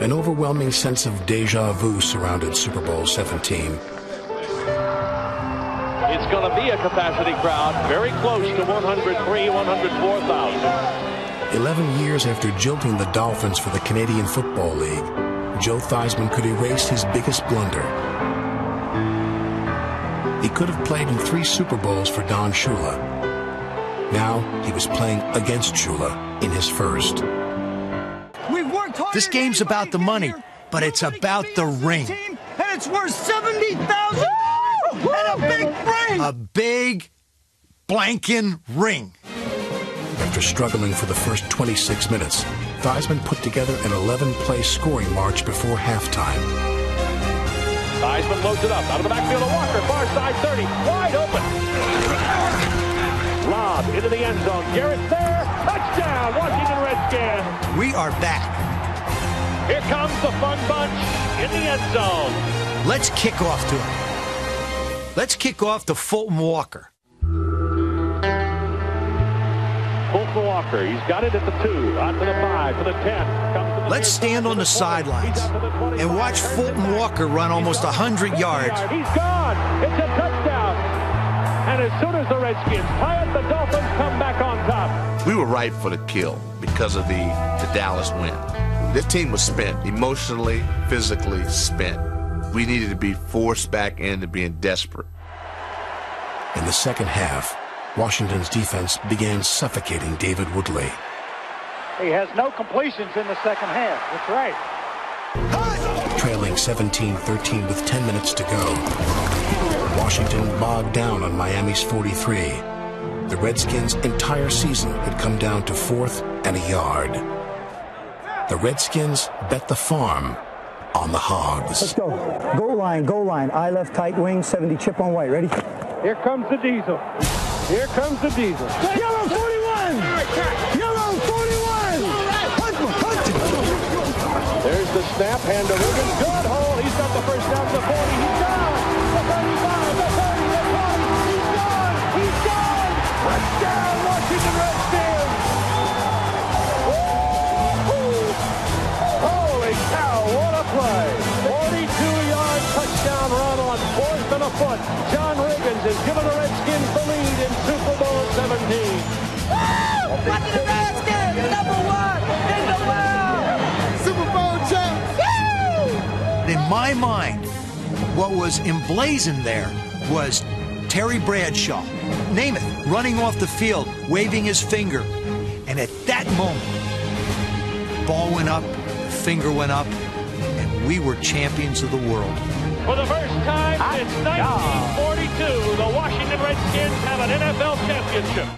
An overwhelming sense of deja vu surrounded Super Bowl 17. It's going to be a capacity crowd very close to 103, 104,000. 11 years after jilting the Dolphins for the Canadian Football League, Joe Theismann could erase his biggest blunder. He could have played in three Super Bowls for Don Shula. Now he was playing against Shula in his first. This game's about the money, but it's about the ring. And it's worth 70000 and a big ring! A big blanking ring. After struggling for the first 26 minutes, Theismann put together an 11-play scoring march before halftime. Theismann loads it up out of the backfield of Walker, far side 30, wide open. Lob into the end zone. Garrett there, touchdown, Washington Redskins. We are back. Here comes the fun bunch in the end zone. Let's kick off to it. Let's kick off to Fulton Walker. Fulton Walker, he's got it at the two, out to the five, to the ten. Comes to the Let's stand on the sidelines and watch Fulton Walker run almost 100 yards. He's gone. It's a touchdown. And as soon as the Redskins tie it, the Dolphins come back on top. We were right for the kill because of the, the Dallas win. This team was spent, emotionally, physically spent. We needed to be forced back into being desperate. In the second half, Washington's defense began suffocating David Woodley. He has no completions in the second half. That's right. Trailing 17-13 with 10 minutes to go, Washington bogged down on Miami's 43. The Redskins' entire season had come down to fourth and a yard. The Redskins bet the farm on the Hogs. Let's go. Goal line, goal line. I left tight wing, 70 chip on white. Ready? Here comes the diesel. Here comes the diesel. Yellow 41! Yellow 41! Punch him, punch him! There's the snap, hand to Riggins. Good hole. He's got the first down to the 40. He's down. The 35, a foot. John Riggins has given the Redskins the lead in Super Bowl 17. Washington Redskins, number one in the world. Super Bowl champs! In my mind, what was emblazoned there was Terry Bradshaw, name it, running off the field, waving his finger. And at that moment, ball went up, finger went up, and we were champions of the world. For the first time since 1942, the Washington Redskins have an NFL championship.